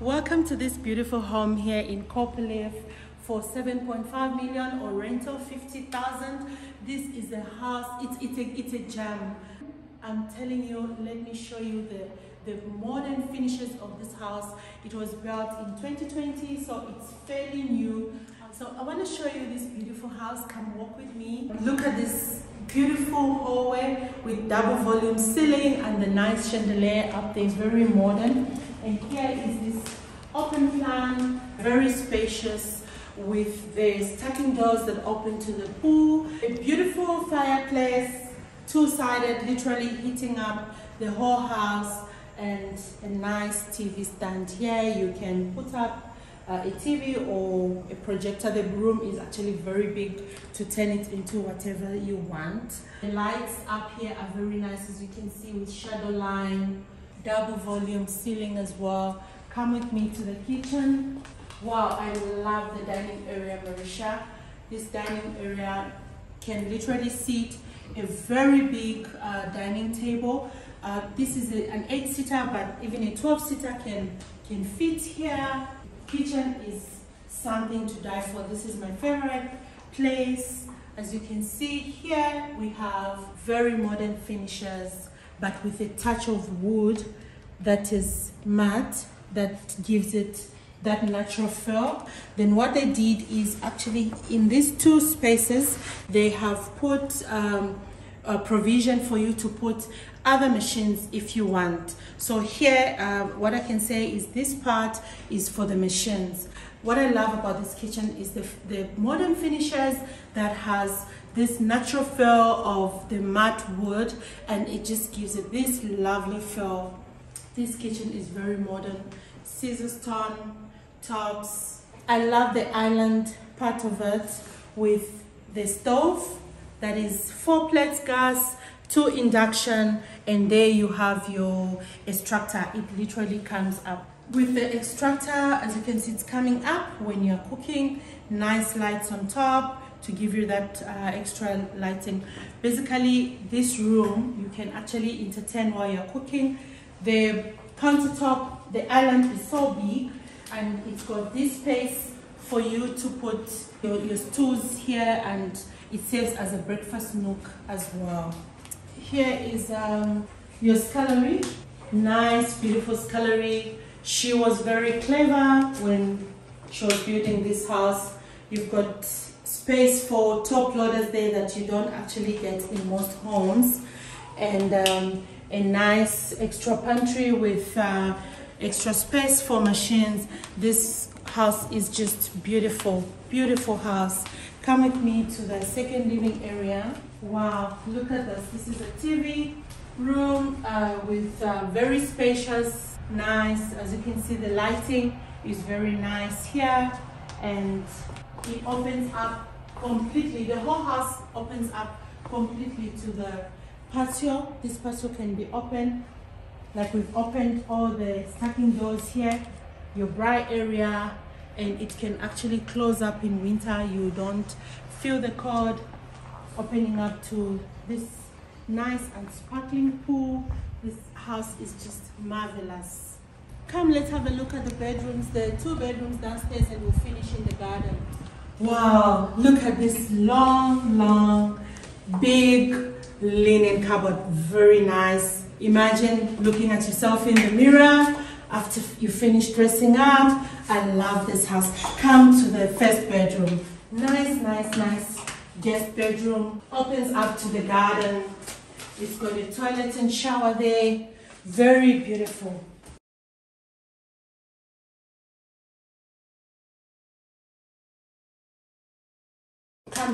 Welcome to this beautiful home here in Copperleaf for 7.5 million or rental 50,000. This is a house, it's, it's, a, it's a gem. I'm telling you, let me show you the, the modern finishes of this house. It was built in 2020, so it's fairly new. So I want to show you this beautiful house. Come walk with me. Look at this beautiful hallway with double volume ceiling and the nice chandelier up there. Very modern. And here is this open plan, very spacious with the stacking doors that open to the pool. A beautiful fireplace, two-sided, literally heating up the whole house and a nice TV stand here. You can put up uh, a TV or a projector. The room is actually very big to turn it into whatever you want. The lights up here are very nice as you can see with shadow line, double volume ceiling as well. Come with me to the kitchen. Wow, I love the dining area, Marisha. This dining area can literally seat a very big uh, dining table. Uh, this is a, an eight-seater, but even a 12-seater can, can fit here kitchen is something to die for. This is my favorite place. As you can see here, we have very modern finishes, but with a touch of wood that is matte, that gives it that natural feel. Then what they did is actually in these two spaces, they have put um, a provision for you to put other machines if you want. So here, uh, what I can say is this part is for the machines. What I love about this kitchen is the, the modern finishes that has this natural feel of the matte wood and it just gives it this lovely feel. This kitchen is very modern. Caesarstone tops. I love the island part of it with the stove that is four plates gas two induction and there you have your extractor it literally comes up with the extractor as you can see it's coming up when you're cooking nice lights on top to give you that uh, extra lighting. Basically this room you can actually entertain while you're cooking. The countertop the island is so big and it's got this space for you to put your, your stools here and it serves as a breakfast nook as well. Here is um, your scullery. Nice beautiful scullery. She was very clever when she was building this house. You've got space for top loaders there that you don't actually get in most homes. And um, a nice extra pantry with uh, extra space for machines. This house is just beautiful beautiful house. Come with me to the second living area. Wow look at this. This is a tv room uh, with uh, very spacious nice. As you can see the lighting is very nice here. And it opens up completely the whole house opens up completely to the patio. This patio can be open like we've opened all the stacking doors here your bright area and it can actually close up in winter. You don't feel the cold opening up to this nice and sparkling pool. This house is just marvelous. Come let's have a look at the bedrooms. The two bedrooms downstairs and we'll finish in the garden wow look at this long long big linen cupboard very nice imagine looking at yourself in the mirror after you finish dressing up. I love this house. Come to the first bedroom. Nice, nice, nice guest bedroom. Opens up to the garden. It's got a toilet and shower there. Very beautiful.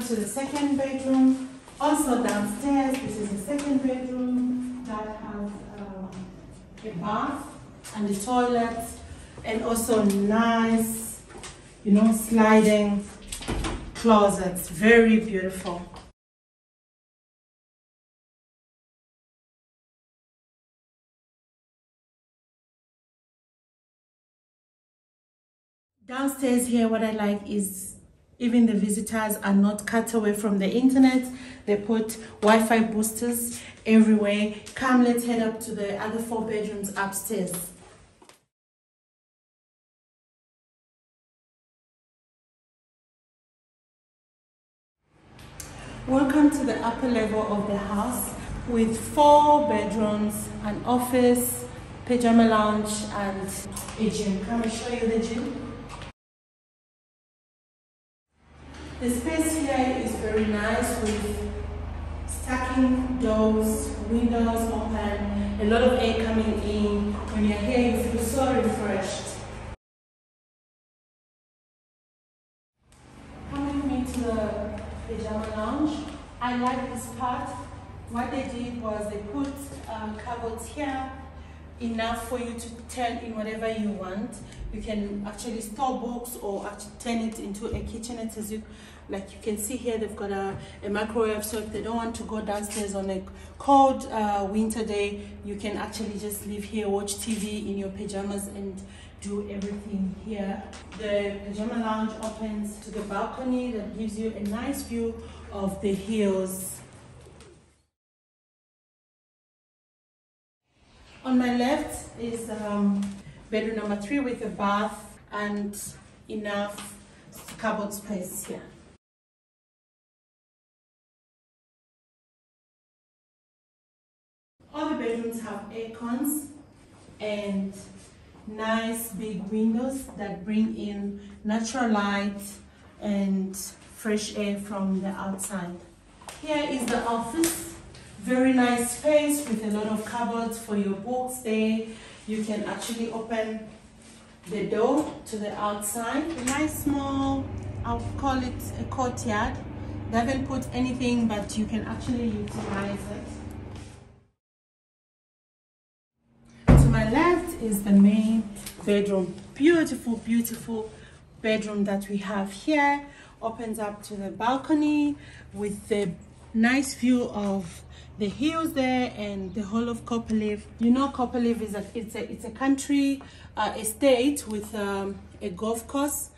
To the second bedroom. Also downstairs, this is the second bedroom that has um, a bath and the toilet and also nice, you know, sliding closets. Very beautiful. Downstairs here, what I like is even the visitors are not cut away from the internet. They put Wi-Fi boosters everywhere. Come, let's head up to the other four bedrooms upstairs. Welcome to the upper level of the house with four bedrooms, an office, pajama lounge and a gym. Can I show you the gym? The space here is very nice with stacking doors, windows open, a lot of air coming in. When you're here you feel so refreshed. Coming into the pajama lounge, I like this part. What they did was they put um, cupboards here enough for you to turn in whatever you want. You can actually store books or actually turn it into a kitchenette as you like you can see here they've got a, a microwave so if they don't want to go downstairs on a cold uh, winter day you can actually just live here watch TV in your pajamas and do everything here. The pajama lounge opens to the balcony that gives you a nice view of the hills On my left is um, bedroom number three with a bath and enough cupboard space here. All the bedrooms have air cons and nice big windows that bring in natural light and fresh air from the outside. Here is the office very nice space with a lot of cupboards for your books there. You can actually open the door to the outside. A nice small, I'll call it a courtyard. They haven't put anything, but you can actually utilize it. To my left is the main bedroom. Beautiful, beautiful bedroom that we have here. Opens up to the balcony with the nice view of the hills there and the whole of Copperleaf. You know Copperleaf is a it's a it's a country uh, estate with um, a golf course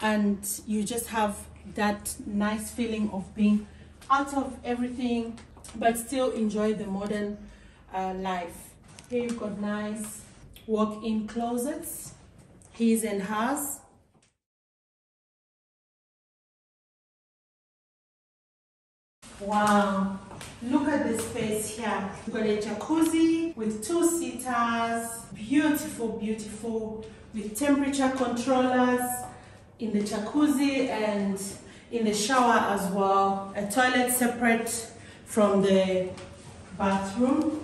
and you just have that nice feeling of being out of everything but still enjoy the modern uh, life. Here you've got nice walk-in closets, his and hers. Wow, Look at the space here. We've got a jacuzzi with two seaters. Beautiful, beautiful. With temperature controllers in the jacuzzi and in the shower as well. A toilet separate from the bathroom.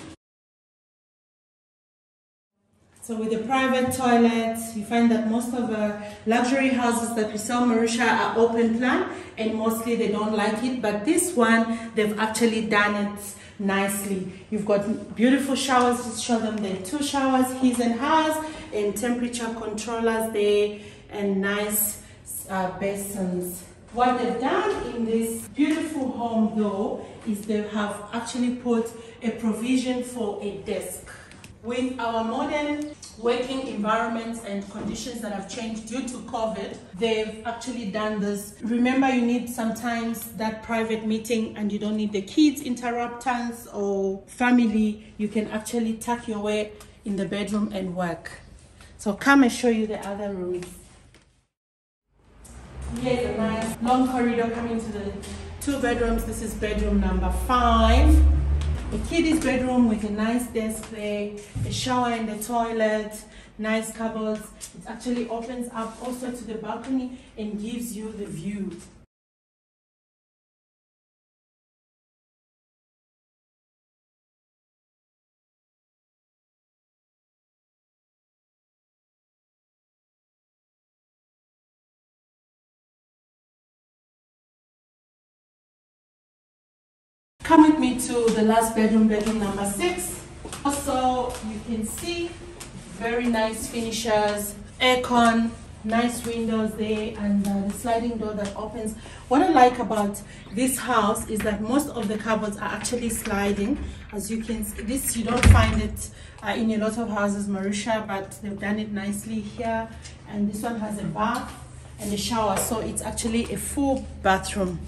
So with the private toilets, you find that most of the luxury houses that we sell Mauritius are open plan and mostly they don't like it. But this one, they've actually done it nicely. You've got beautiful showers, just show them the two showers, his and hers, and temperature controllers there, and nice uh, basins. What they've done in this beautiful home though, is they have actually put a provision for a desk. With our modern working environments and conditions that have changed due to COVID, they've actually done this. Remember, you need sometimes that private meeting and you don't need the kids interrupters or family. You can actually tuck your way in the bedroom and work. So come and show you the other rooms. Here's a nice long corridor coming to the two bedrooms. This is bedroom number five a kid's bedroom with a nice desk there, a shower in the toilet, nice cupboards. It actually opens up also to the balcony and gives you the view. Come with me to the last bedroom, bedroom number six. Also, you can see very nice finishes, aircon, nice windows there, and uh, the sliding door that opens. What I like about this house is that most of the cupboards are actually sliding. As you can see, this you don't find it uh, in a lot of houses, Mauritius, but they've done it nicely here. And this one has a bath and a shower, so it's actually a full bathroom.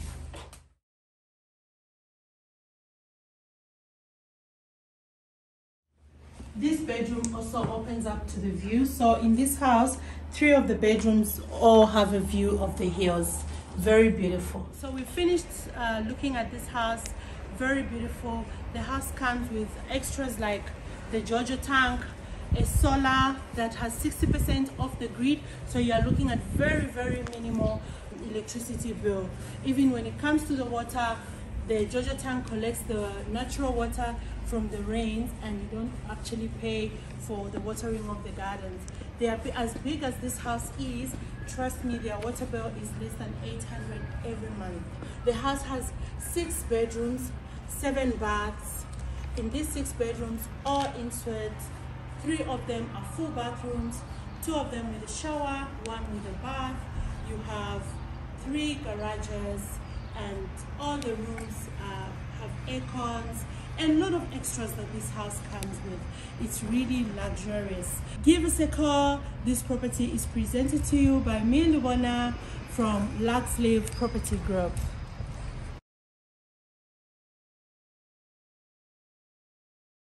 This bedroom also opens up to the view. So in this house, three of the bedrooms all have a view of the hills. very beautiful. So we finished uh, looking at this house. Very beautiful. The house comes with extras like the JoJo tank a solar that has 60% off the grid. So you are looking at very very minimal electricity bill. Even when it comes to the water the JoJo tank collects the natural water from the rains and you don't actually pay for the watering of the gardens. They are as big as this house is trust me their water bill is less than 800 every month. The house has six bedrooms seven baths. In these six bedrooms all in suite Three of them are full bathrooms, two of them with a shower, one with a bath. You have three garages and all the rooms uh, have air cons and a lot of extras that this house comes with. It's really luxurious. Give us a call. This property is presented to you by me, Lubona, from LuxLiv Property Group.